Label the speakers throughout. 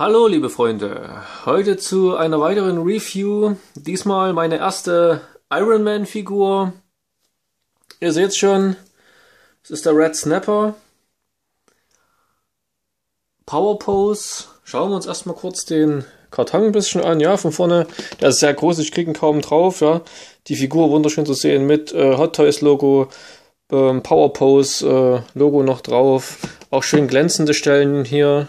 Speaker 1: Hallo liebe Freunde, heute zu einer weiteren Review. Diesmal meine erste Iron Man Figur. Ihr seht schon, es ist der Red Snapper. Power Pose. Schauen wir uns erstmal kurz den Karton ein bisschen an. Ja, von vorne, der ist sehr groß, ich kriege ihn kaum drauf. Ja, Die Figur wunderschön zu sehen mit äh, Hot Toys Logo, ähm, Power Pose äh, Logo noch drauf. Auch schön glänzende Stellen hier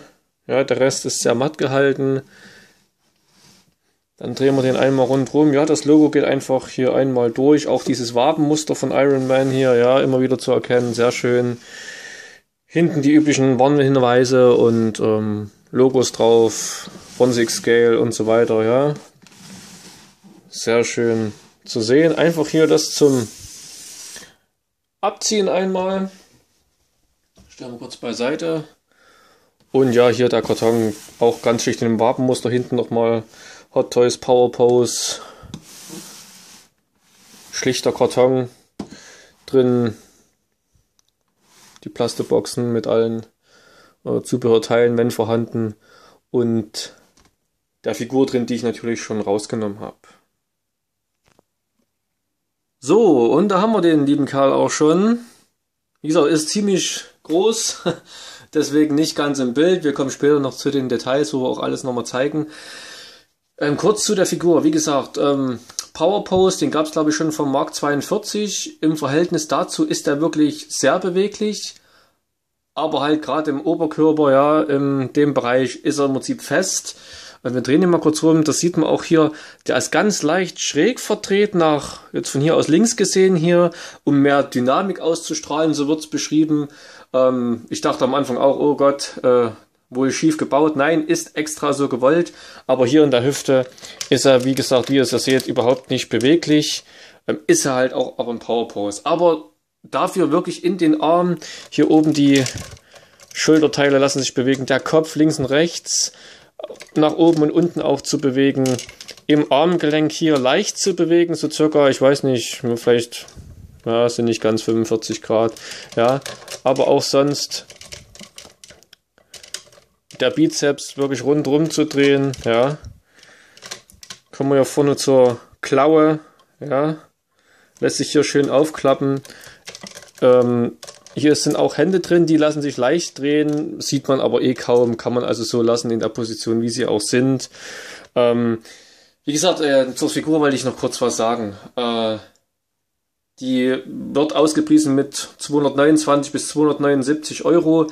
Speaker 1: ja, der Rest ist sehr matt gehalten. Dann drehen wir den einmal rundherum. Ja, das Logo geht einfach hier einmal durch. Auch dieses Wabenmuster von Iron Man hier, ja, immer wieder zu erkennen. Sehr schön. Hinten die üblichen Warnhinweise und ähm, Logos drauf. 1 Scale und so weiter, ja. Sehr schön zu sehen. Einfach hier das zum Abziehen einmal. Stellen wir kurz beiseite. Und ja, hier der Karton auch ganz schlicht in dem Wabenmuster. Hinten nochmal Hot Toys Power Pose. Schlichter Karton. Drin die Plastikboxen mit allen äh, Zubehörteilen, wenn vorhanden. Und der Figur drin, die ich natürlich schon rausgenommen habe. So, und da haben wir den lieben Karl auch schon. Wie gesagt, ist ziemlich groß. deswegen nicht ganz im Bild. Wir kommen später noch zu den Details, wo wir auch alles nochmal zeigen. Ähm, kurz zu der Figur. Wie gesagt, ähm, Power Pose, den gab es glaube ich schon vom Mark 42. Im Verhältnis dazu ist er wirklich sehr beweglich. Aber halt gerade im Oberkörper, ja, in dem Bereich ist er im Prinzip fest. Und wir drehen ihn mal kurz rum, das sieht man auch hier, der ist ganz leicht schräg verdreht, nach, jetzt von hier aus links gesehen hier, um mehr Dynamik auszustrahlen, so wird es beschrieben. Ähm, ich dachte am Anfang auch, oh Gott, äh, wohl schief gebaut. Nein, ist extra so gewollt. Aber hier in der Hüfte ist er, wie gesagt, wie ihr es seht, überhaupt nicht beweglich. Ähm, ist er halt auch aber ein Power Pose. Aber dafür wirklich in den Arm, hier oben die Schulterteile lassen sich bewegen, der Kopf links und rechts, nach oben und unten auch zu bewegen, im Armgelenk hier leicht zu bewegen, so circa, ich weiß nicht, vielleicht ja, sind nicht ganz 45 Grad. Ja, aber auch sonst der Bizeps wirklich rundrum zu drehen. Ja, kommen wir ja vorne zur Klaue. Ja, lässt sich hier schön aufklappen. Ähm, hier sind auch Hände drin, die lassen sich leicht drehen, sieht man aber eh kaum, kann man also so lassen in der Position, wie sie auch sind. Ähm, wie gesagt, äh, zur Figur wollte ich noch kurz was sagen. Äh, die wird ausgepriesen mit 229 bis 279 Euro.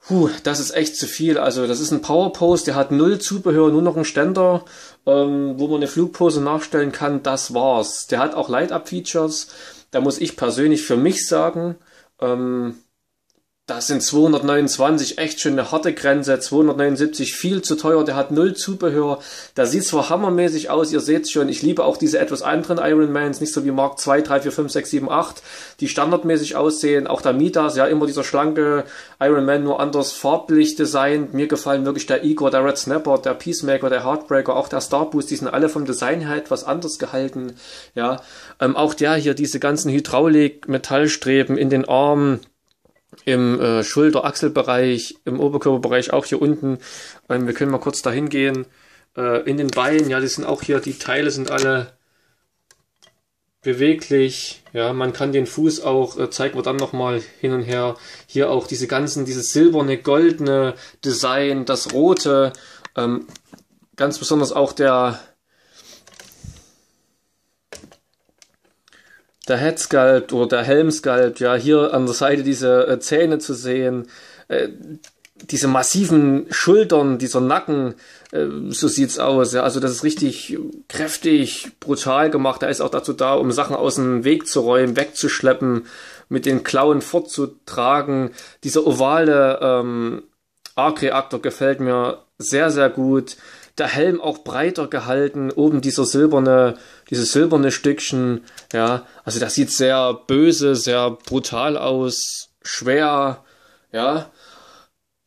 Speaker 1: Puh, das ist echt zu viel. Also das ist ein Powerpost, der hat null Zubehör, nur noch einen Ständer, ähm, wo man eine Flugpose nachstellen kann. Das war's. Der hat auch Light-Up-Features. Da muss ich persönlich für mich sagen, ähm, das sind 229 echt schon eine harte Grenze. 279 viel zu teuer. Der hat null Zubehör. Der sieht zwar hammermäßig aus. Ihr seht schon. Ich liebe auch diese etwas anderen Ironmans. Nicht so wie Mark 2, 3, 4, 5, 6, 7, 8. Die standardmäßig aussehen. Auch der Midas. Ja, immer dieser schlanke Ironman, nur anders farblich designt. Mir gefallen wirklich der Igor, der Red Snapper, der Peacemaker, der Heartbreaker, auch der Starboost. Die sind alle vom Design her etwas anders gehalten. Ja, ähm, auch der hier, diese ganzen Hydraulik-Metallstreben in den Armen im äh, Schulter-Achselbereich, im Oberkörperbereich auch hier unten. Ähm, wir können mal kurz dahin gehen. Äh, in den Beinen, ja, die sind auch hier, die Teile sind alle beweglich. Ja, man kann den Fuß auch, äh, zeigen wir dann nochmal hin und her, hier auch diese ganzen, dieses silberne, goldene Design, das rote, ähm, ganz besonders auch der der Head Sculpt oder der Helm Sculpt, ja, hier an der Seite diese äh, Zähne zu sehen, äh, diese massiven Schultern, dieser Nacken, äh, so sieht's aus. Ja. Also das ist richtig kräftig, brutal gemacht. Er ist auch dazu da, um Sachen aus dem Weg zu räumen, wegzuschleppen, mit den Klauen fortzutragen. Dieser ovale ähm, Arc-Reaktor gefällt mir sehr, sehr gut der Helm auch breiter gehalten, oben dieser silberne, dieses silberne Stückchen, ja, also das sieht sehr böse, sehr brutal aus, schwer, ja.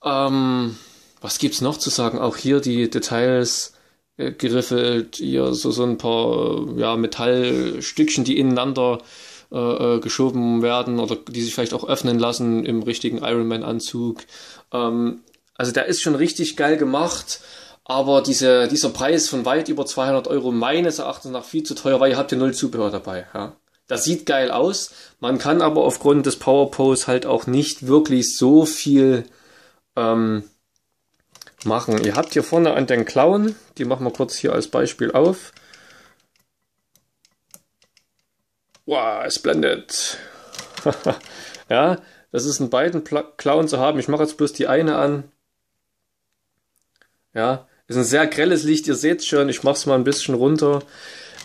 Speaker 1: Ähm, was gibt's noch zu sagen? Auch hier die Details äh, geriffelt, hier so, so ein paar ja, Metallstückchen, die ineinander äh, äh, geschoben werden oder die sich vielleicht auch öffnen lassen im richtigen Ironman-Anzug. Ähm, Also der ist schon richtig geil gemacht. Aber diese, dieser Preis von weit über 200 Euro meines Erachtens nach viel zu teuer, weil ihr habt ja null Zubehör dabei. Ja. Das sieht geil aus. Man kann aber aufgrund des Power Pose halt auch nicht wirklich so viel ähm, machen. Ihr habt hier vorne an den Klauen, die machen wir kurz hier als Beispiel auf. Wow, es blendet. ja, das ist in beiden Klauen zu haben. Ich mache jetzt bloß die eine an. Ja, ist ein sehr grelles Licht, ihr seht schon. Ich mache es mal ein bisschen runter.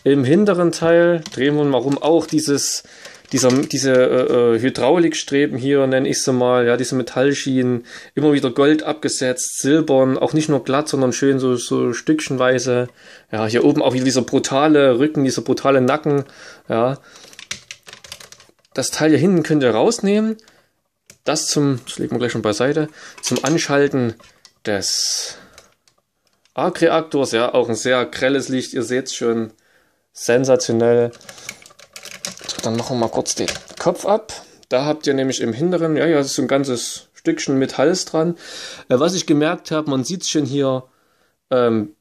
Speaker 1: Im hinteren Teil drehen wir mal rum. Auch dieses, dieser, diese äh, äh, Hydraulikstreben hier, nenne ich sie mal, ja, diese Metallschienen, immer wieder Gold abgesetzt, silbern, auch nicht nur glatt, sondern schön so, so stückchenweise. Ja, hier oben auch wieder dieser brutale Rücken, dieser brutale Nacken, ja. Das Teil hier hinten könnt ihr rausnehmen. Das zum, das legen wir gleich schon beiseite, zum Anschalten des Arc-Reaktors, ja, auch ein sehr grelles Licht, ihr seht es schon, sensationell. So, dann machen wir mal kurz den Kopf ab. Da habt ihr nämlich im hinteren, ja, ja, das ist so ein ganzes Stückchen mit Hals dran. Äh, was ich gemerkt habe, man sieht schon hier, ähm,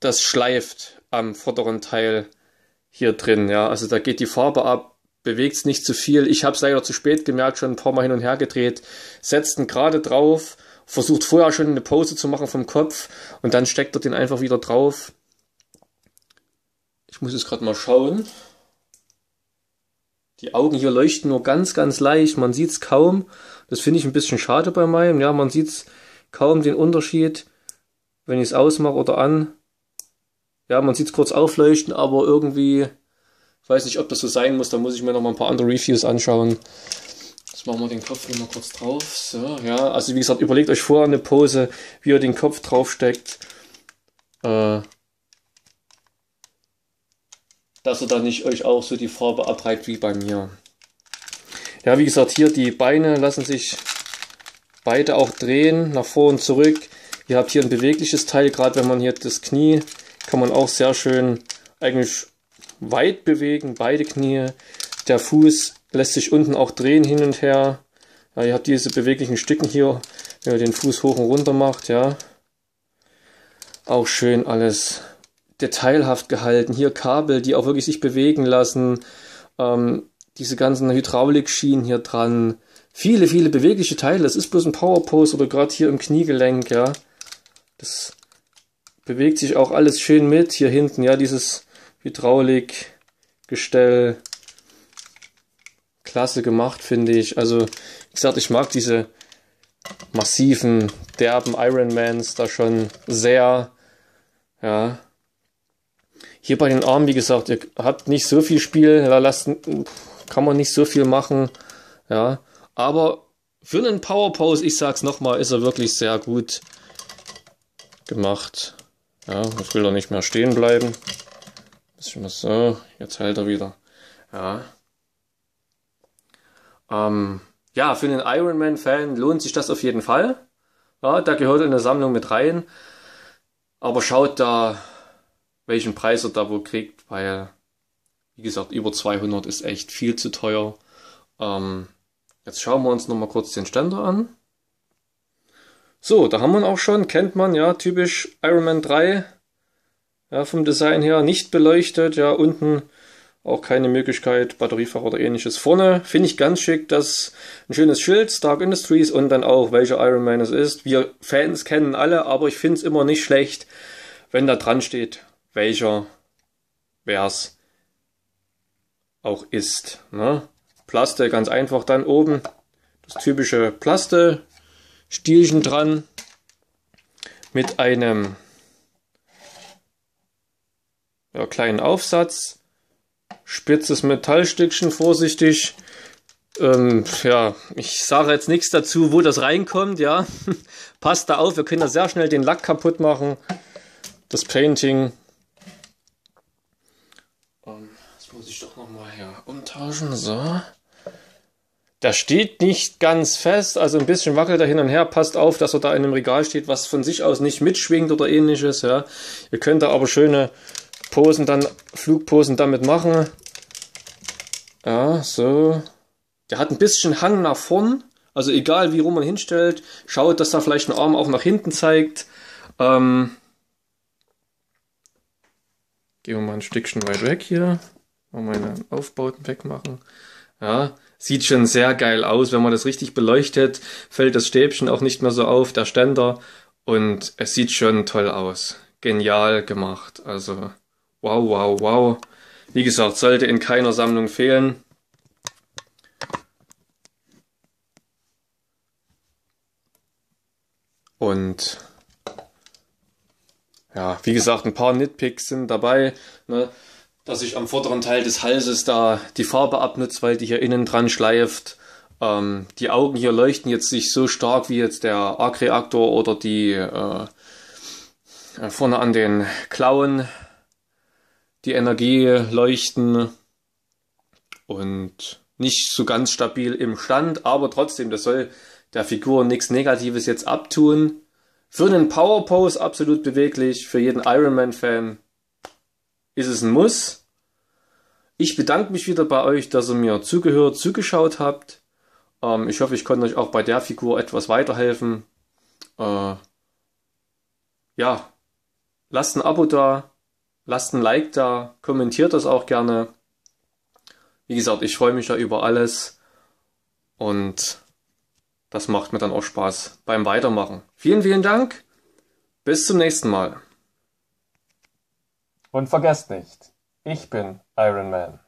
Speaker 1: das schleift am vorderen Teil hier drin, ja. Also da geht die Farbe ab, bewegt es nicht zu viel. Ich habe es leider zu spät gemerkt, schon ein paar Mal hin und her gedreht, setzt ihn gerade drauf, versucht vorher schon eine Pose zu machen vom Kopf und dann steckt er den einfach wieder drauf. Ich muss jetzt gerade mal schauen. Die Augen hier leuchten nur ganz, ganz leicht. Man sieht es kaum. Das finde ich ein bisschen schade bei meinem. Ja, man sieht kaum den Unterschied, wenn ich es ausmache oder an. Ja, man sieht es kurz aufleuchten, aber irgendwie, ich weiß nicht, ob das so sein muss. Da muss ich mir noch mal ein paar andere Reviews anschauen. Jetzt machen wir den Kopf mal kurz drauf. So, ja, also wie gesagt, überlegt euch vorher eine Pose, wie ihr den Kopf drauf steckt. Äh, dass ihr da nicht euch auch so die Farbe abreibt wie bei mir. Ja, wie gesagt, hier die Beine lassen sich beide auch drehen, nach vor und zurück. Ihr habt hier ein bewegliches Teil, gerade wenn man hier das Knie, kann man auch sehr schön eigentlich weit bewegen, beide Knie. Der Fuß lässt sich unten auch drehen hin und her. Ja, ihr habt diese beweglichen Stücken hier, wenn ihr den Fuß hoch und runter macht, ja. Auch schön alles detailhaft gehalten. Hier Kabel, die auch wirklich sich bewegen lassen. Ähm, diese ganzen Hydraulikschienen hier dran. Viele, viele bewegliche Teile. Das ist bloß ein Powerpose oder gerade hier im Kniegelenk, ja. Das bewegt sich auch alles schön mit. Hier hinten, ja, dieses Hydraulikgestell. Klasse gemacht, finde ich. Also, wie gesagt, ich mag diese massiven, derben Ironmans da schon sehr. Ja, hier bei den Armen, wie gesagt, ihr habt nicht so viel Spiel, da lassen, kann man nicht so viel machen. Ja, aber für einen Power Pose, ich sag's nochmal, ist er wirklich sehr gut gemacht. Ja, jetzt will er nicht mehr stehen bleiben. Bisschen was so, jetzt hält er wieder. Ja. Ähm, ja, für den Ironman-Fan lohnt sich das auf jeden Fall. Ja, da gehört in der Sammlung mit rein. Aber schaut da welchen Preis er da wohl kriegt, weil, wie gesagt, über 200 ist echt viel zu teuer. Ähm, jetzt schauen wir uns nochmal kurz den Ständer an. So, da haben wir ihn auch schon, kennt man, ja, typisch Iron Man 3. Ja, vom Design her nicht beleuchtet, ja, unten auch keine Möglichkeit, Batteriefach oder ähnliches. Vorne finde ich ganz schick, das ein schönes Schild, Stark Industries und dann auch, welcher Iron Man es ist. Wir Fans kennen alle, aber ich finde es immer nicht schlecht, wenn da dran steht, welcher es auch ist. Ne? Plaste ganz einfach dann oben das typische Plaste Stielchen dran mit einem ja, kleinen Aufsatz, spitzes Metallstückchen vorsichtig. Ähm, ja, ich sage jetzt nichts dazu, wo das reinkommt, ja. Passt da auf, wir können da sehr schnell den Lack kaputt machen. Das Painting muss ich doch nochmal hier umtauschen. So. Der steht nicht ganz fest, also ein bisschen wackelt er hin und her. Passt auf, dass er da in einem Regal steht, was von sich aus nicht mitschwingt oder ähnliches. Ja. Ihr könnt da aber schöne Posen dann, Flugposen damit machen. Ja, so. Der hat ein bisschen Hang nach vorn, Also egal wie rum man hinstellt, schaut, dass da vielleicht ein Arm auch nach hinten zeigt. Ähm, gehen wir mal ein Stückchen weit weg hier. Mal meine Aufbauten wegmachen. Ja, sieht schon sehr geil aus. Wenn man das richtig beleuchtet, fällt das Stäbchen auch nicht mehr so auf, der Ständer. Und es sieht schon toll aus. Genial gemacht. Also, wow, wow, wow. Wie gesagt, sollte in keiner Sammlung fehlen. Und ja, wie gesagt, ein paar Nitpicks sind dabei, ne, dass ich am vorderen Teil des Halses da die Farbe abnutze, weil die hier innen dran schleift. Ähm, die Augen hier leuchten jetzt nicht so stark wie jetzt der Arc-Reaktor oder die äh, vorne an den Klauen die Energie leuchten und nicht so ganz stabil im Stand, aber trotzdem, das soll der Figur nichts Negatives jetzt abtun. Für einen Power Pose absolut beweglich, für jeden Ironman-Fan ist es ein Muss. Ich bedanke mich wieder bei euch, dass ihr mir zugehört, zugeschaut habt. Ähm, ich hoffe, ich konnte euch auch bei der Figur etwas weiterhelfen. Äh, ja, lasst ein Abo da, lasst ein Like da, kommentiert das auch gerne. Wie gesagt, ich freue mich ja über alles und das macht mir dann auch Spaß beim Weitermachen. Vielen, vielen Dank. Bis zum nächsten Mal.
Speaker 2: Und vergesst nicht, ich bin Iron Man.